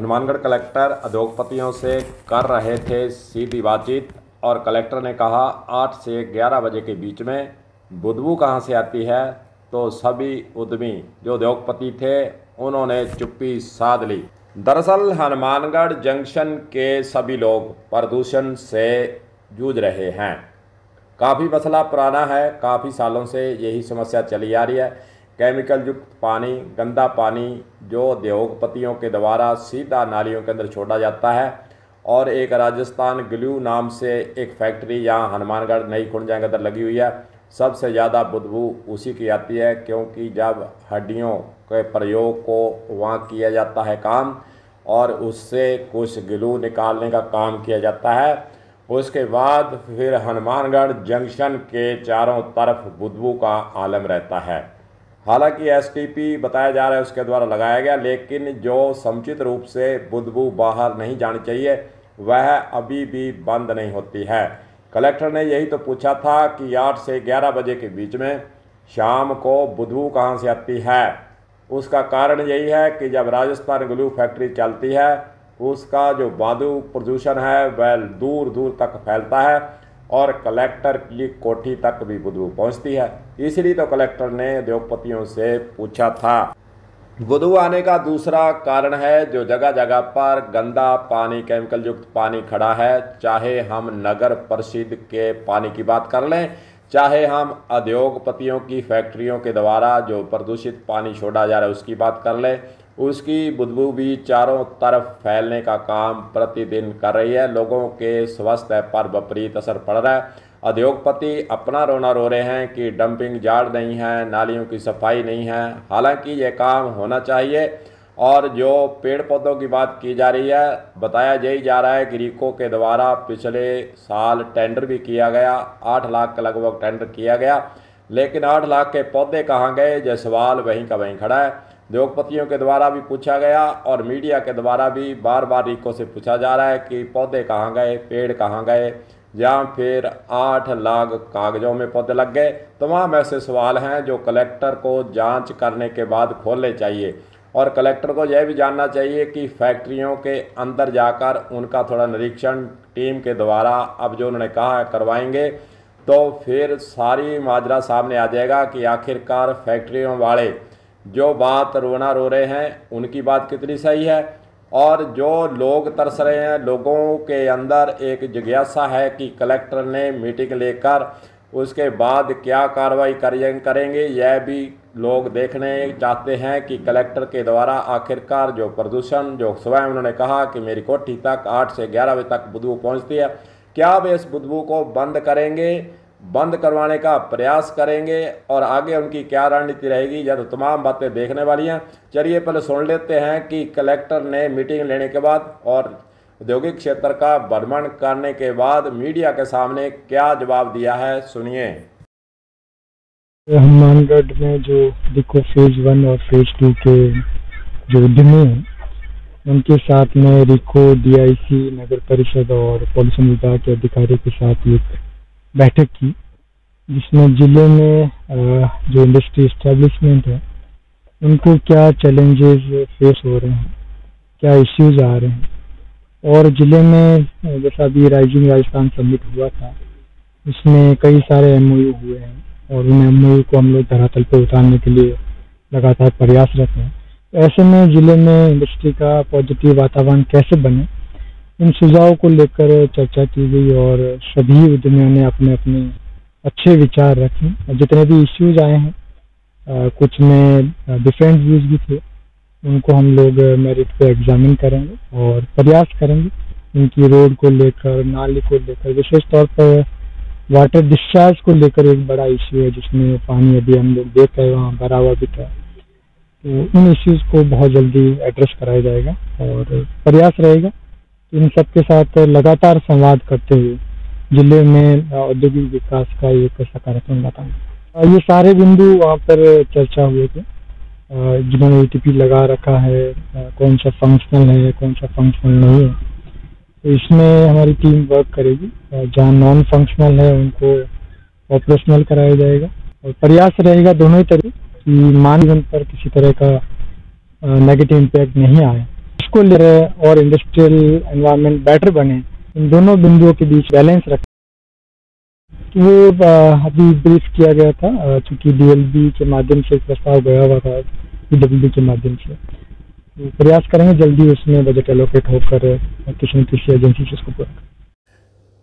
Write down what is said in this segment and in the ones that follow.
Hanumangarh collector उद्योगपतियों से कर रहे थे सीधी बातचीत और कलेक्टर ने कहा, आठ से ग्यारह बजे के बीच में बुदबू कहाँ से आती है? तो सभी उद्यमी जो उद्योगपति थे, उन्होंने चुप्पी साध ली। दरअसल हनुमानगढ़ जंक्शन के सभी लोग प्रदूषण से जूझ रहे हैं। काफ़ी मसला पुराना है, काफ़ी सालों से यही समस्या चली आ रही है। केमिकल युक्त पानी, गंदा पानी जो उद्योगपतियों के द्वारा सीधा नालियों के अंदर छोड़ा जाता है और एक राजस्थान ग्लू नाम से एक फैक्ट्री यहाँ हनुमानगढ़ नई खुंजा के अंदर लगी हुई है। सबसे ज़्यादा बदबू उसी की आती है क्योंकि जब हड्डियों के प्रयोग को वहाँ किया जाता है काम और उससे कुछ ग्लू निकालने का काम किया जाता है, उसके बाद फिर हनुमानगढ़ जंक्शन के चारों तरफ़ बदबू का आलम रहता है। हालाँकि एसटीपी बताया जा रहा है उसके द्वारा लगाया गया, लेकिन जो समुचित रूप से बुदबू बाहर नहीं जानी चाहिए, वह अभी भी बंद नहीं होती है। कलेक्टर ने यही तो पूछा था कि आठ से ग्यारह बजे के बीच में शाम को बुदबू कहाँ से आती है। उसका कारण यही है कि जब राजस्थान ग्लू फैक्ट्री चलती है, उसका जो वायु प्रदूषण है, वह दूर दूर तक फैलता है। और कलेक्टर की कोठी तक भी बदबू पहुँचती है। इसलिए तो कलेक्टर ने उद्योगपतियों से पूछा था। बदबू आने का दूसरा कारण है, जो जगह जगह पर गंदा पानी केमिकल युक्त पानी खड़ा है। चाहे हम नगर परिषद के पानी की बात कर लें, चाहे हम उद्योगपतियों की फैक्ट्रियों के द्वारा जो प्रदूषित पानी छोड़ा जा रहा है उसकी बात कर लें उसकी बदबू भी चारों तरफ़ फैलने का काम प्रतिदिन कर रही है। लोगों के स्वास्थ्य पर विपरीत असर पड़ रहा है। उद्योगपति अपना रोना रो रहे हैं कि डंपिंग यार्ड नहीं है, नालियों की सफ़ाई नहीं है। हालाँकि ये काम होना चाहिए और जो पेड़ पौधों की बात की जा रही है, बताया यही जा रहा है कि रिको के द्वारा पिछले साल टेंडर भी किया गया। आठ लाख का लगभग टेंडर किया गया। लेकिन आठ लाख के पौधे कहाँ गए? जो सवाल वहीं का वहीं खड़ा है। उद्योगपतियों के द्वारा भी पूछा गया और मीडिया के द्वारा भी बार बार रिको से पूछा जा रहा है कि पौधे कहाँ गए, पेड़ कहाँ गए, या फिर आठ लाख कागजों में पौधे लग गए। तमाम ऐसे सवाल हैं जो कलेक्टर को जाँच करने के बाद खोलने चाहिए। और कलेक्टर को यह भी जानना चाहिए कि फैक्ट्रियों के अंदर जाकर उनका थोड़ा निरीक्षण टीम के द्वारा अब जो उन्होंने कहा करवाएँगे। तो फिर सारी माजरा सामने आ जाएगा कि आखिरकार फैक्ट्रियों वाले जो बात रोना रो रहे हैं, उनकी बात कितनी सही है? और जो लोग तरस रहे हैं, लोगों के अंदर एक जिज्ञासा है कि कलेक्टर ने मीटिंग लेकर उसके बाद क्या कार्रवाई करेंगे, यह भी लोग देखने चाहते हैं कि कलेक्टर के द्वारा आखिरकार जो प्रदूषण, जो स्वयं उन्होंने कहा कि मेरी कोठी तक आठ से ग्यारह बजे तक बदबू पहुँचती है, क्या वे इस बदबू को बंद करेंगे? बंद करवाने का प्रयास करेंगे और आगे उनकी क्या रणनीति रहेगी या तो तमाम बातें देखने वाली हैं। चलिए पहले सुन लेते हैं कि कलेक्टर ने मीटिंग लेने के बाद और औद्योगिक क्षेत्र का भ्रमण करने के बाद मीडिया के सामने क्या जवाब दिया है, सुनिए। हनुमानगढ़ में जो देखो फ़ेज़ वन और फ़ेज़ टू के जो उद्यमी हैं, उनके साथ में रिको डीआईसी नगर परिषद और पॉल्यूशन विभाग के अधिकारियों के साथ एक बैठक की, जिसमें ज़िले में जो इंडस्ट्री इस्टेब्लिशमेंट है, उनको क्या चैलेंजेस फेस हो रहे हैं, क्या इश्यूज़ आ रहे हैं। और ज़िले में, जैसा अभी राइजिंग राजस्थान समिट हुआ था, उसमें कई सारे एमओयू हुए हैं, और उन एम को हम लोग धरातल पर उतारने के लिए लगातार प्रयासरत हैं। ऐसे में ज़िले में इंडस्ट्री का पॉजिटिव वातावरण कैसे बने? इन सुझावों को लेकर चर्चा की गई और सभी उद्यमियों ने अपने अपने अच्छे विचार रखे। जितने भी इश्यूज़ आए हैं कुछ में डिफरेंट व्यूज़ भी थे, उनको हम लोग मेरिट पे एग्जामिन करेंगे और प्रयास करेंगे इनकी रोड को लेकर, नाली को लेकर, विशेष तौर पर वाटर डिस्चार्ज को लेकर एक बड़ा इश्यू है, जिसमें पानी अभी हम लोग देख रहे वहाँ भरा हुआ भी था। तो इन इश्यूज़ को बहुत जल्दी एड्रेस कराया जाएगा और प्रयास रहेगा। इन सबके साथ लगातार संवाद करते हुए ज़िले में औद्योगिक विकास का एक सकारात्मक बताऊँ ये सारे बिंदु वहाँ पर चर्चा हुए थे। जिन्होंने ए लगा रखा है कौन सा फंक्शनल है, कौन सा फंक्शनल नहीं है। तो इसमें हमारी टीम वर्क करेगी। जहाँ नॉन फंक्शनल है, उनको ऑपरेशनल कराया जाएगा। और प्रयास रहेगा दोनों ही तरह कि मानव पर किसी तरह का नेगेटिव इम्पैक्ट नहीं आए। उसको ले रहे और इंडस्ट्रियल एनवायरनमेंट बेटर बने, इन दोनों बिंदुओं के बीच बैलेंस रखें तो वो अभी ब्रीफ किया गया था चूँकि डीएलबी के माध्यम से प्रस्ताव गया हुआ था पीडब्ल्यू के माध्यम से तो प्रयास करेंगे जल्दी उसमें बजट एलोकेट होकर किसी न किसी एजेंसी से उसको पूरा।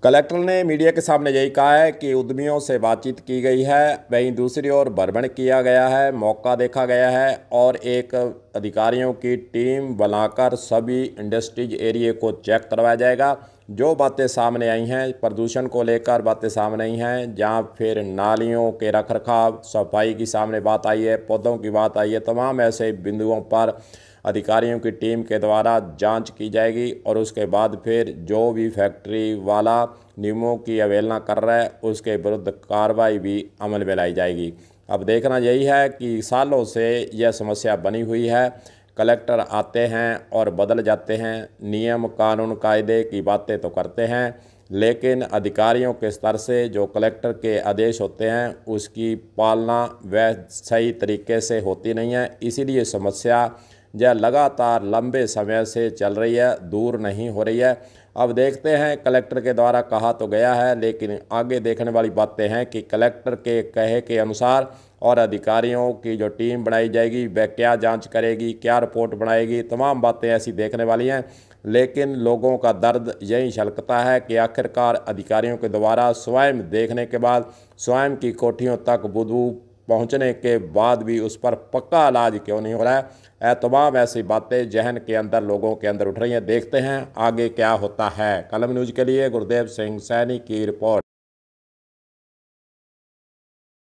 कलेक्टर ने मीडिया के सामने यही कहा है कि उद्यमियों से बातचीत की गई है, वहीं दूसरी ओर भ्रमण किया गया है, मौका देखा गया है और एक अधिकारियों की टीम बनाकर सभी इंडस्ट्रीज़ एरिए को चेक करवाया जाएगा। जो बातें सामने आई हैं, प्रदूषण को लेकर बातें सामने आई हैं, जहाँ फिर नालियों के रख रखाव सफ़ाई की सामने बात आई है, पौधों की बात आई है, तमाम ऐसे बिंदुओं पर अधिकारियों की टीम के द्वारा जाँच की जाएगी और उसके बाद फिर जो भी फैक्ट्री वाला नियमों की अवहेलना कर रहा है, उसके विरुद्ध कार्रवाई भी अमल में लाई जाएगी। अब देखना यही है कि सालों से यह समस्या बनी हुई है। कलेक्टर आते हैं और बदल जाते हैं। नियम, कानून, कायदे की बातें तो करते हैं, लेकिन अधिकारियों के स्तर से जो कलेक्टर के आदेश होते हैं, उसकी पालना वह सही तरीके से होती नहीं है। इसीलिए समस्या यह लगातार लंबे समय से चल रही है, दूर नहीं हो रही है। अब देखते हैं, कलेक्टर के द्वारा कहा तो गया है, लेकिन आगे देखने वाली बातें हैं कि कलेक्टर के कहे के अनुसार और अधिकारियों की जो टीम बनाई जाएगी, वह क्या जाँच करेगी, क्या रिपोर्ट बनाएगी, तमाम बातें ऐसी देखने वाली हैं। लेकिन लोगों का दर्द यही छलकता है कि आखिरकार अधिकारियों के द्वारा स्वयं देखने के बाद, स्वयं की कोठियों तक बुदबू पहुँचने के बाद भी उस पर पक्का इलाज क्यों नहीं हो रहा है? तमाम ऐसी बातें जहन के अंदर लोगों के अंदर उठ रही हैं। देखते हैं आगे क्या होता है। कलम न्यूज़ के लिए गुरुदेव सिंह सैनी की रिपोर्ट।